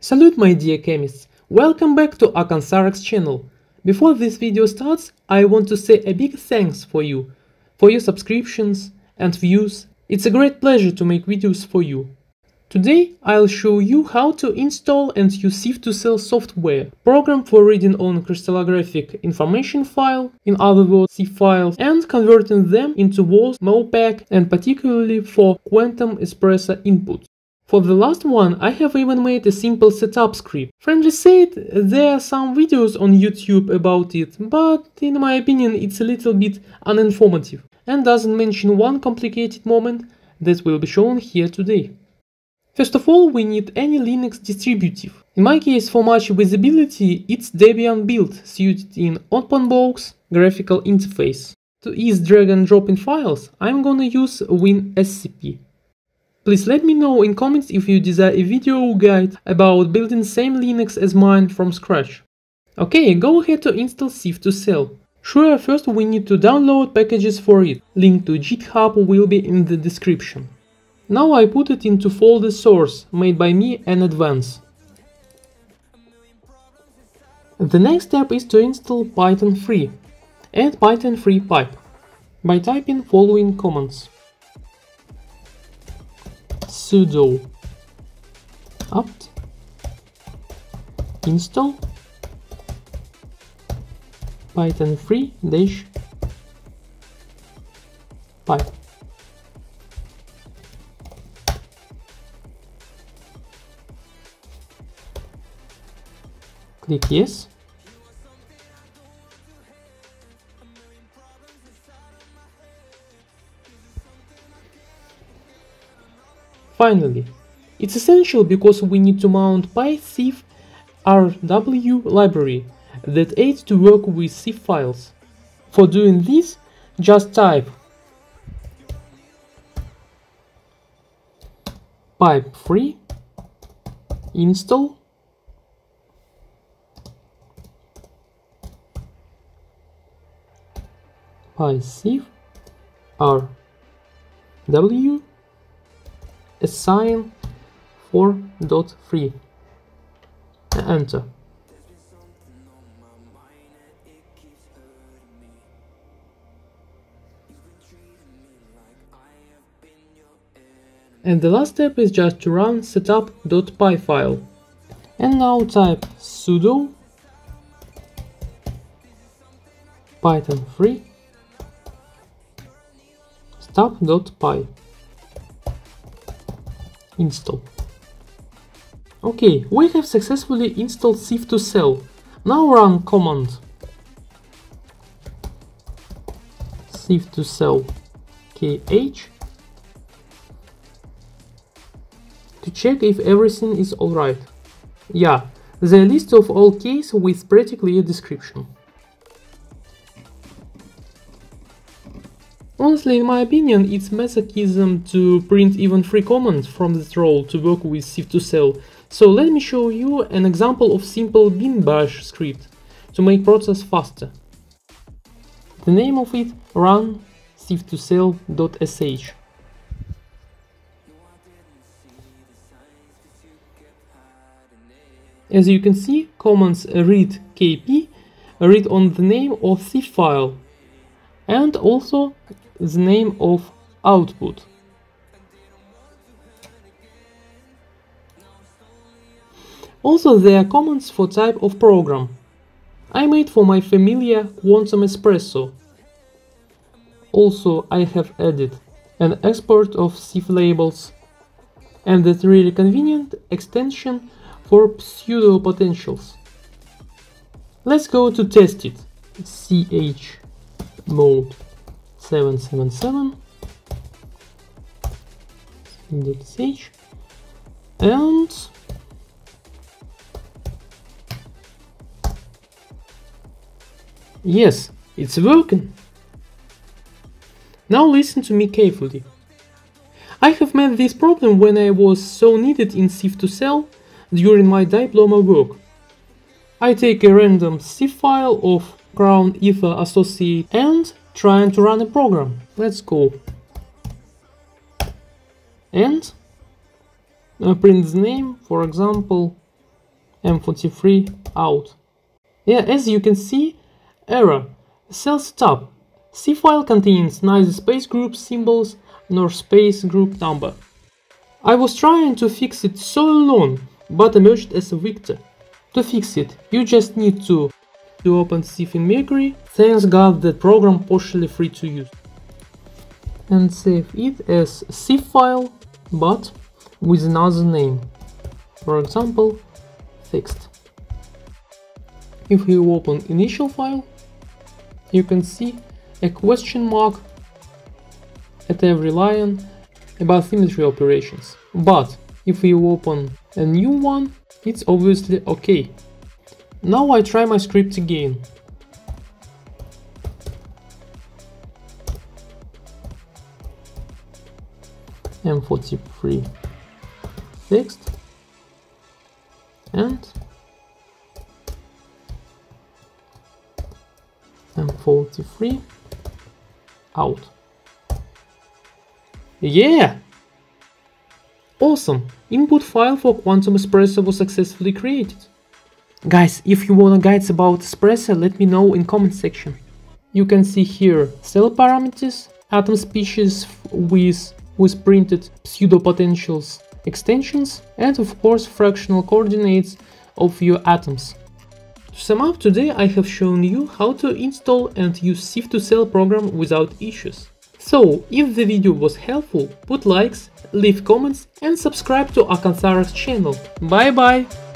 Salute my dear chemists, welcome back to AcanthareX channel. Before this video starts, I want to say a big thanks for you, for your subscriptions and views. It's a great pleasure to make videos for you. Today I'll show you how to install and use CIF2Cell software, program for reading on crystallographic information file, in other words CIF files, and converting them into VASP, MOPAC, and particularly for quantum espresso inputs. For the last one, I have even made a simple setup script. Friendly said there are some videos on YouTube about it, but in my opinion it's a little bit uninformative and doesn't mention one complicated moment that will be shown here today. First of all, we need any Linux distributive. In my case, for much visibility, it's Debian build suited in OpenBox graphical interface. To ease drag and drop in files, I'm gonna use WinSCP. Please let me know in comments if you desire a video guide about building same Linux as mine from scratch. Okay, go ahead to install CIF2Cell. Sure, first we need to download packages for it. Link to GitHub will be in the description. Now I put it into folder source, made by me in advance. The next step is to install Python 3 and Python 3 pip by typing following commands sudo apt install python 3 dash pip click yes. Finally, it's essential because we need to mount PySieve RW library that aids to work with CIF files. For doing this, just type pip3 install PySieve R W assign 4.3 enter. And the last step is just to run setup.py file. And now type sudo python 3 setup.py install. Okay, we have successfully installed CIF2Cell. Now run command CIF2Cell kh to check if everything is alright. Yeah, the list of all keys with pretty clear description. Honestly, in my opinion, it's masochism to print even free commands from this role to work with CIF2Cell. So let me show you an example of simple bin bash script to make process faster. The name of it run cif2cell.sh. As you can see, commands read kp read on the name of CIF file and also the name of output. Also there are commands for type of program. I made for my familiar Quantum Espresso. Also I have added an export of CIF labels and that really convenient extension for pseudo potentials. Let's go to test it. ch mode 777 index h and yes it's working. Now listen to me carefully. I have met this problem when I was so needed in CIF2Cell during my diploma work. I take a random CIF file of Crown Ether Associate and trying to run a program. Let's go. And print the name, for example, M43 out. Yeah, as you can see, error, cell setup. C file contains neither space group symbols nor space group number. I was trying to fix it so long, but emerged as a victor. To fix it, you just need to, to open CIF in Mercury, thanks God that program partially free to use. And save it as CIF file, but with another name. For example, fixed. If you open initial file, you can see a question mark at every line about symmetry operations. But if you open a new one, it's obviously okay. Now I try my script again. M43 fixed and M43 out. Yeah! Awesome! Input file for Quantum Espresso was successfully created. Guys, if you wanna guides about Espresso, let me know in comment section. You can see here cell parameters, atom species with, with printed pseudo-potentials extensions, and of course fractional coordinates of your atoms. To sum up, today I have shown you how to install and use CIF2Cell program without issues. So, if the video was helpful, put likes, leave comments and subscribe to AcanthareX channel. Bye bye!